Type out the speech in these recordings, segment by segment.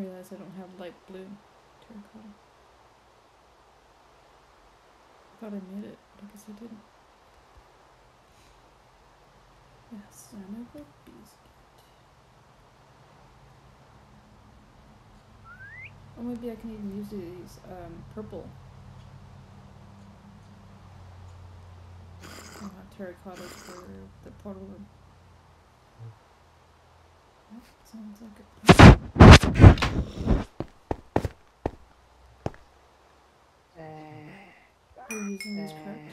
realize I don't have light blue terracotta. I thought I made it, but I guess I didn't. Yes, son of a biscuit. Or maybe I can even use these um, purple uh, terracottas for the portal room. That sounds like a. Are using these cracked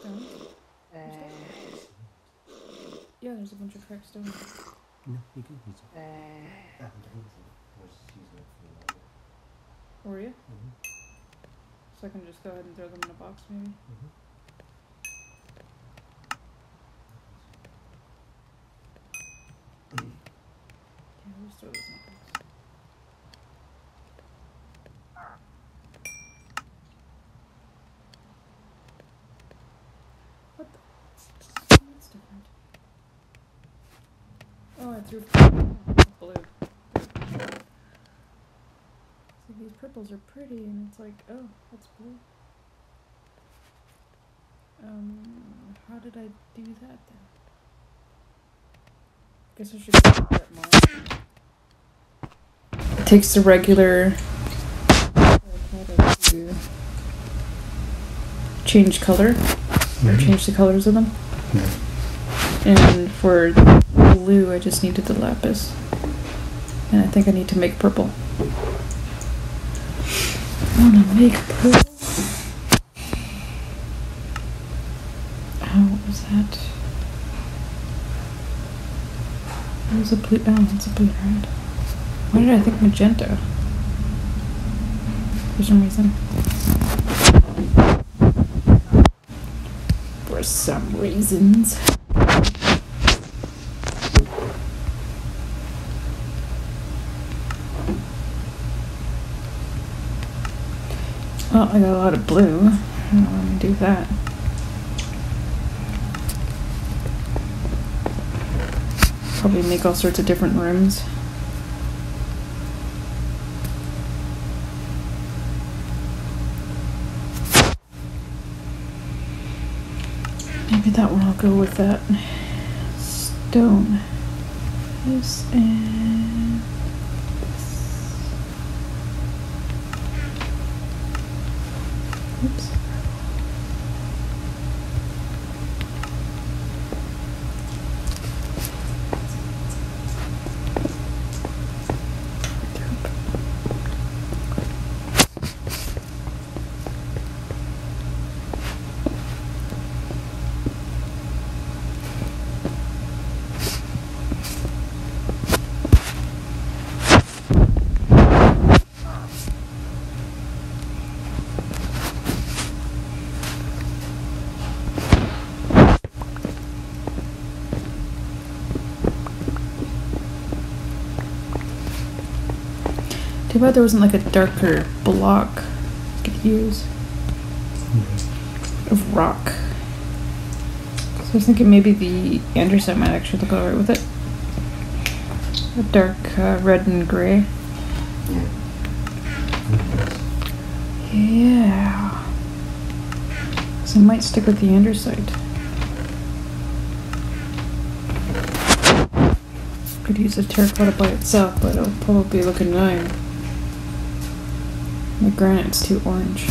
stones? Yeah, there's a bunch of cracked stones. No, you can use it. Ah, I'm done it. I was just using it for the Were you? mm So I can just go ahead and throw them in a box, maybe. Yeah, I'll just throw this in a box. What the? That's different. Threw blue. See, these purples are pretty, and it's like, oh, that's blue. Um, how did I do that then? Guess I should that more. It takes the regular to change color or change the colors of them. And for blue, I just needed the lapis. And I think I need to make purple. I want to make purple. How was that? What was a blue? Oh, it's a blue red. Why did I think magenta? For some reason. For some reasons. I got a lot of blue. Want to do that. Probably make all sorts of different rooms. Maybe that one I'll go with that stone. This and oops. Too bad there wasn't like a darker block I could use of rock. So I was thinking maybe the andesite might actually look alright with it. A dark uh, red and gray. Yeah. So I might stick with the andesite. Could use a terracotta by itself, but it'll probably look annoying. The granite's too orange.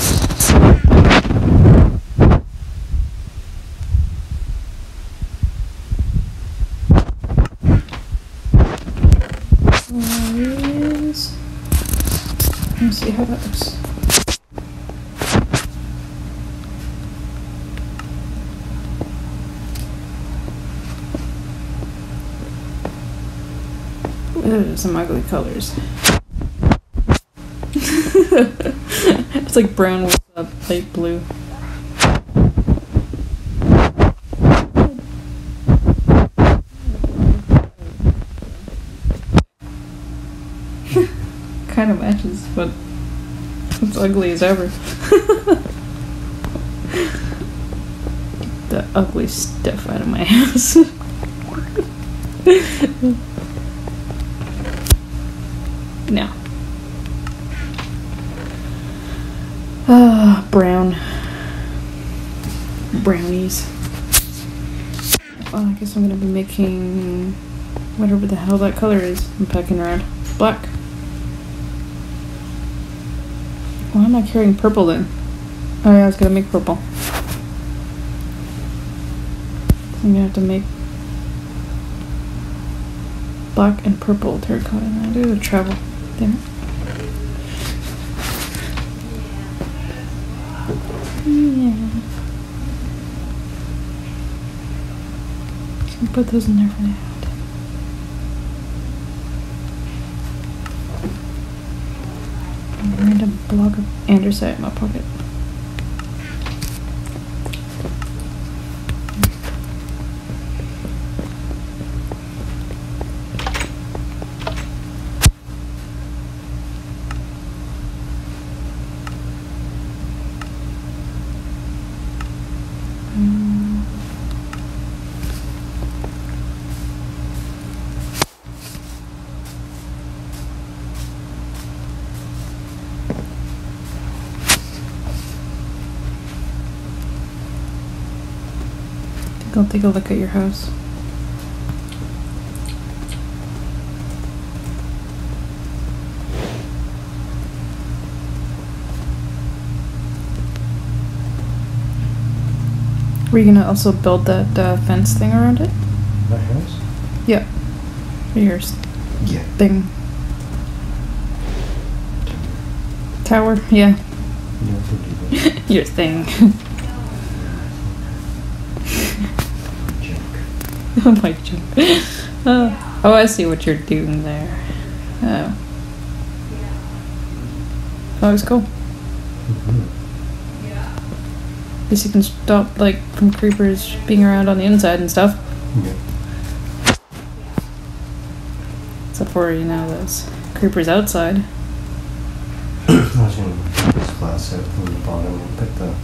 Let me see how that looks. Some ugly colors. it's like brown with uh, light blue. kind of matches, but it's ugly as ever. Get the ugly stuff out of my house. No. Ah, brown. Brownies. Well, I guess I'm gonna be making whatever the hell that color is I'm packing around. Black. Why am I carrying purple then? Oh yeah, I was gonna make purple. I'm gonna have to make black and purple terracotta. I do the travel. Damn it. So put those in there for now. Random block of andesite in my pocket. I'll take a look at your house. Were you gonna also build that uh, fence thing around it? My house? Yeah. Yours Yeah. thing. Tower, yeah. You know, to. Your thing. Oh my joke. Oh. oh, I see what you're doing there. Oh. oh that was cool. Mm-hmm. At least you can stop like from creepers being around on the inside and stuff. Yeah. Except for, you know, those creepers outside. I was gonna take this glass out from the bottom and put the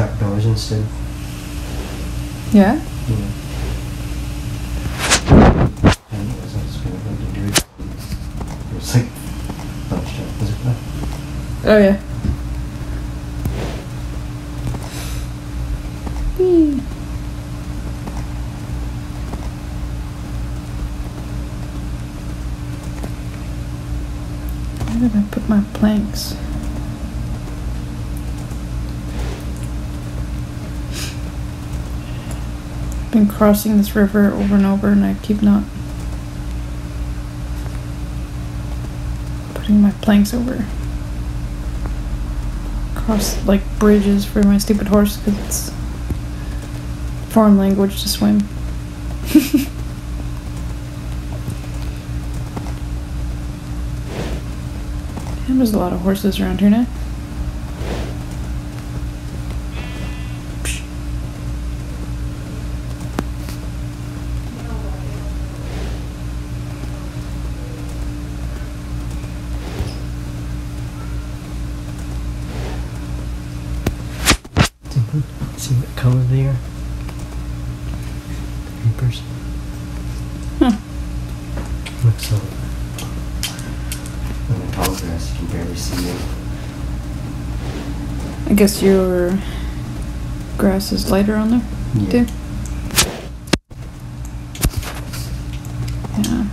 trap doors instead. Yeah? Yeah. And as was go to do it, it was like. Was it? Oh yeah. Whee. Where did I put my planks? Been crossing this river over and over and I keep not putting my planks over cross like bridges for my stupid horse because it's foreign language to swim. There's a lot of horses around here now. See what color they are? The creepers. Huh. Looks so. On the tall grass, you can barely see them. I guess your grass is lighter on there Yeah. too. Yeah.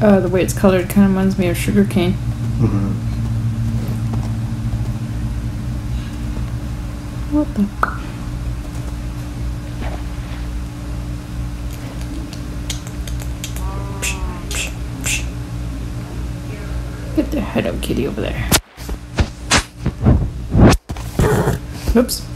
Uh, the way it's colored kind of reminds me of sugar cane. Mm-hmm. Psh. Get the head of kitty over there. Oops.